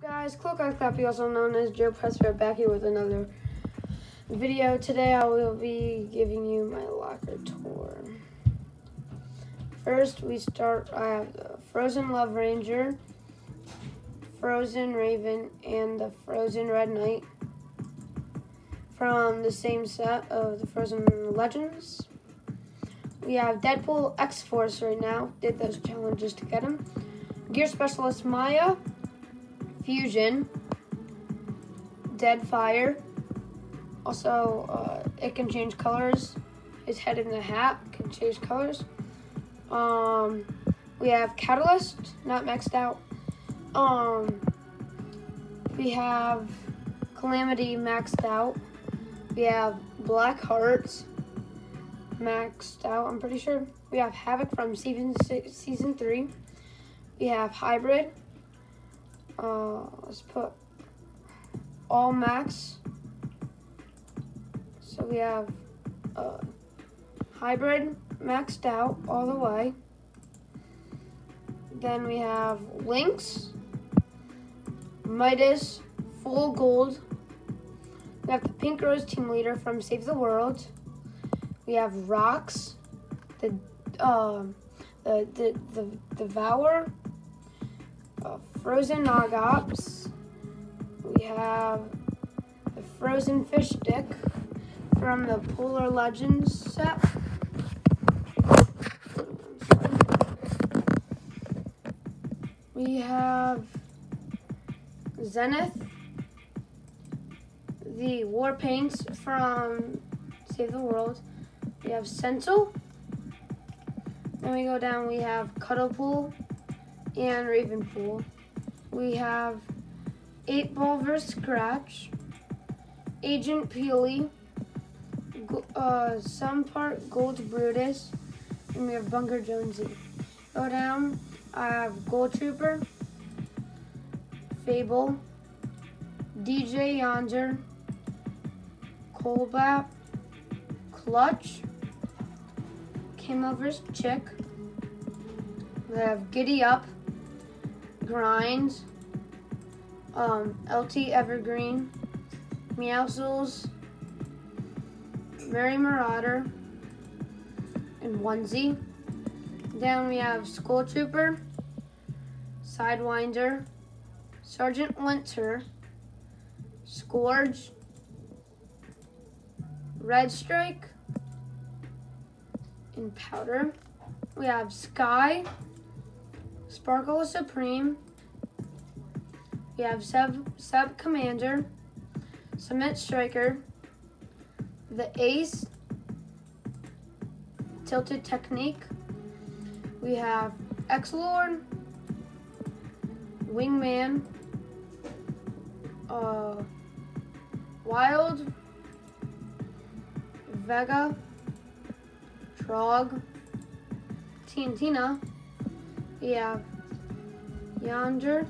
guys, Cloak Clappy, also known as Joe Prespare, back here with another video. Today I will be giving you my locker tour. First, we start, I have the Frozen Love Ranger, Frozen Raven, and the Frozen Red Knight from the same set of the Frozen Legends. We have Deadpool X-Force right now, did those challenges to get him. Gear Specialist Maya, Fusion, Dead Fire. Also, uh, it can change colors. His head in the hat can change colors. Um, we have Catalyst, not maxed out. Um, we have Calamity maxed out. We have Black Hearts maxed out, I'm pretty sure. We have Havoc from season season three. We have Hybrid. Uh, let's put all max. So we have uh, hybrid maxed out all the way. Then we have Lynx, Midas, full gold. We have the Pink Rose team leader from Save the World. We have Rocks, the uh, the the the Devour, uh, Frozen Nog Ops. We have the Frozen Fish Stick from the Polar Legends set. We have Zenith, the War Paints from Save the World. We have Sentinel. Then we go down, we have Cuddlepool and Ravenpool. We have 8 Ball vs. Scratch, Agent Peely, uh, some part Gold Brutus, and we have Bunker Jonesy. Go down, I have Gold Trooper, Fable, DJ Yonder, Colbap, Clutch, Camo vs. Chick. We have Giddy Up, Grinds, um, LT Evergreen, Meowscles, Merry Marauder, and Onesie. Then we have Skull Trooper, Sidewinder, Sergeant Winter, Scourge, Red Strike, and Powder. We have Sky, Sparkle Supreme. We have Sub, Sub Commander, Cement Striker, the Ace, Tilted Teknique. We have X-Lord, Wingman, uh, Wild, Vega, Trog, TNTina. Have Yonder,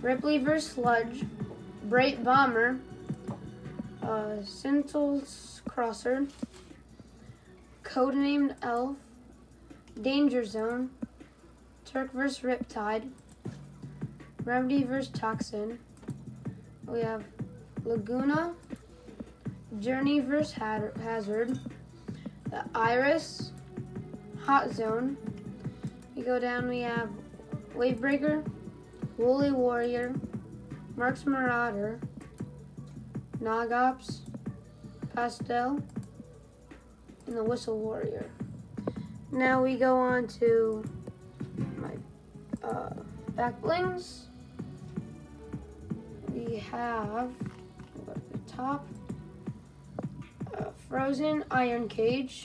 Ripley vs. Sludge, Bright Bomber, uh, Sentinel's Crosser, Codenamed Elf, Danger Zone, Turk vs. Riptide, Remedy vs. Toxin. We have Laguna, Journey vs. Hazard, the Iris, Hot Zone. We go down, we have Wavebreaker, Woolly Warrior, Marks Marauder, Nog Ops, Pastel, and the Whistle Warrior. Now we go on to my uh, back blings. We have, the top, uh, Frozen Iron Cage,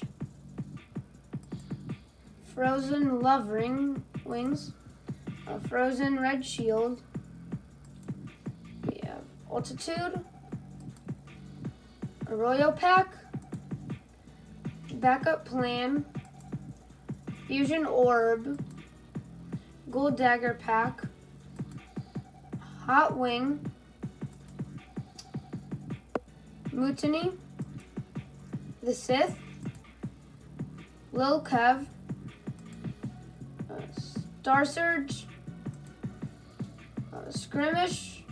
Frozen Love Ring Wings, a Frozen Red Shield, we have Altitude, a Royal Pack, Backup Plan, Fusion Orb, Gold Dagger Pack, Hot Wing, Mutiny, The Sith, Lil Kev, Star Surge, uh, Skirmish,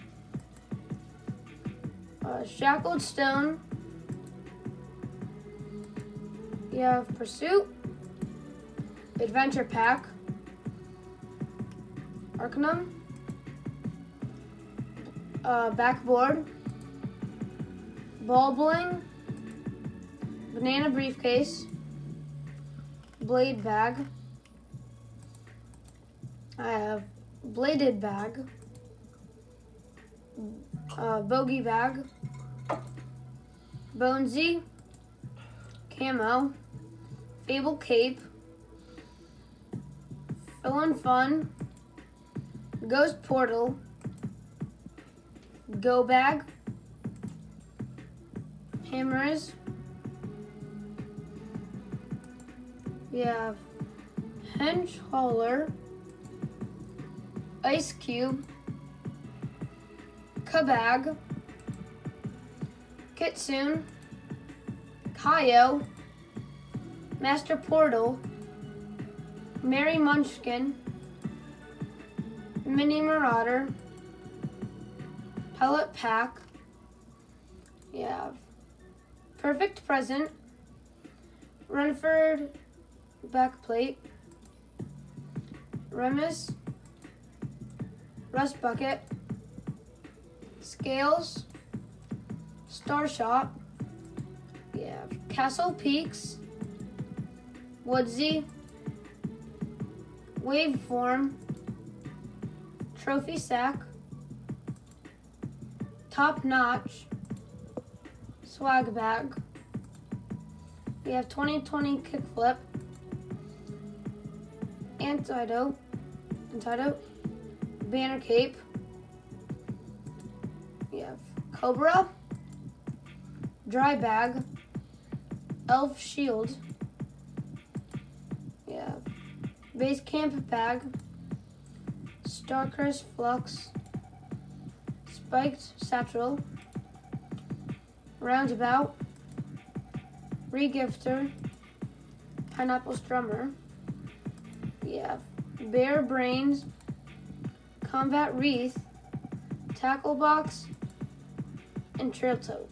uh, Shackled Stone. You have Pursuit, Adventure Pack, Arcanum, uh, Backboard, Ball Bling, Banana Briefcase, Blade Bag. I have Bladed Bag, uh, Bogey Bag, Bonesy, Camo, Fable Cape, Fill Fun, Ghost Portal, Go Bag, Hammers. We have Hench Hauler, Ice Cube, Kabag, Kitsune, Kaio, Master Portal, Merry Munchkin, Mini Marauder, Pellet Pack. yeah, Perfect Present, Renford Backplate, Remus, Rust Bucket, Scales, Star Shop. We have Castle Peaks, Woodsy, Waveform, Trophy Sack, Top Notch, Swag Bag. We have 2020 Kickflip, Antidote, Antidote, Banner Cape. We have Cobra, Dry Bag, Elf Shield. We have Base Camp Bag, Starcrest Flux, Spiked Satchel, Roundabout, Regifter, Pineapple Strummer. We have Bear Brains, Combat Wreath, Tackle Box, and Trail Toad.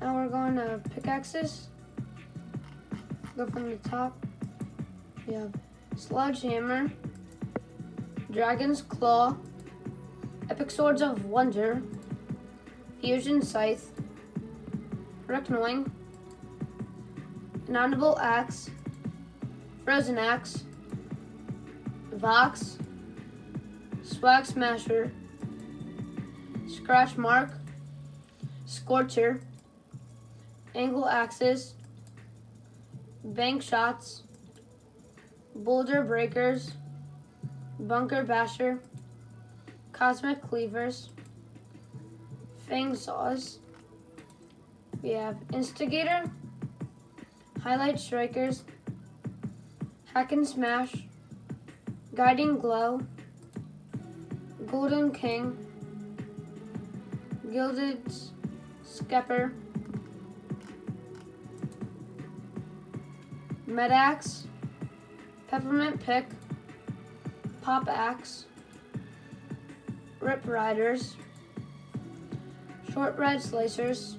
Now we're going to pickaxes. Go from the top. We have Sledgehammer, Dragon's Claw, Epic Swords of Wonder, Fusion Scythe, Reckoning, Inaudible Axe, Frozen Axe, Vox, Swag Smasher, Scratch Mark, Scorcher, Angle Axis, Bank Shots, Boulder Breakers, Bunker Basher, Cosmic Cleavers, Fang Saws. We have Instigator, Highlight Strikers, Hack and Smash, Guiding Glow, Golden King, Gilded Skepper, Medax, Peppermint Pick, Pop Axe, Rip Riders, Short Red Slicers,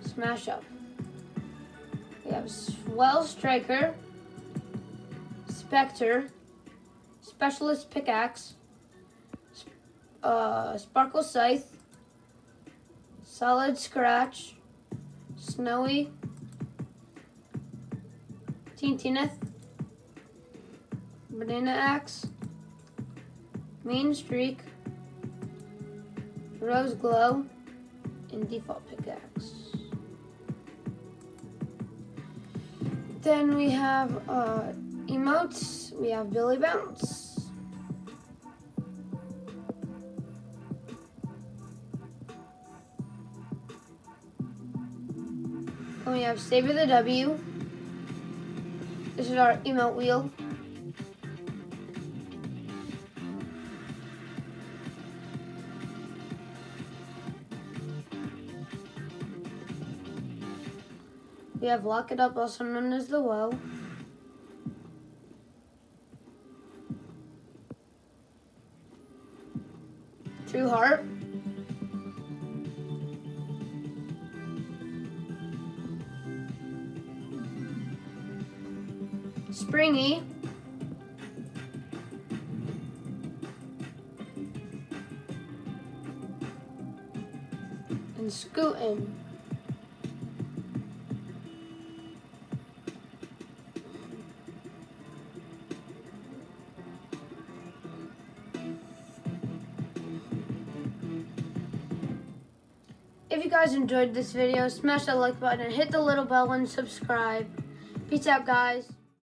Smash Up. We have Swell Striker, Spectre, Specialist Pickaxe, uh, Sparkle Scythe, Solid Scratch, Snowy, Teen Teeneth, Banana Axe, Main Streak, Rose Glow, and Default Pickaxe. Then we have uh, emotes. We have Billy Bounce. have Save the W. This is our emote wheel. We have Lock It Up, also known as the WoW. True Heart. Springy. And Scootin'. If you guys enjoyed this video, smash that like button and hit the little bell and subscribe. Peace out, guys.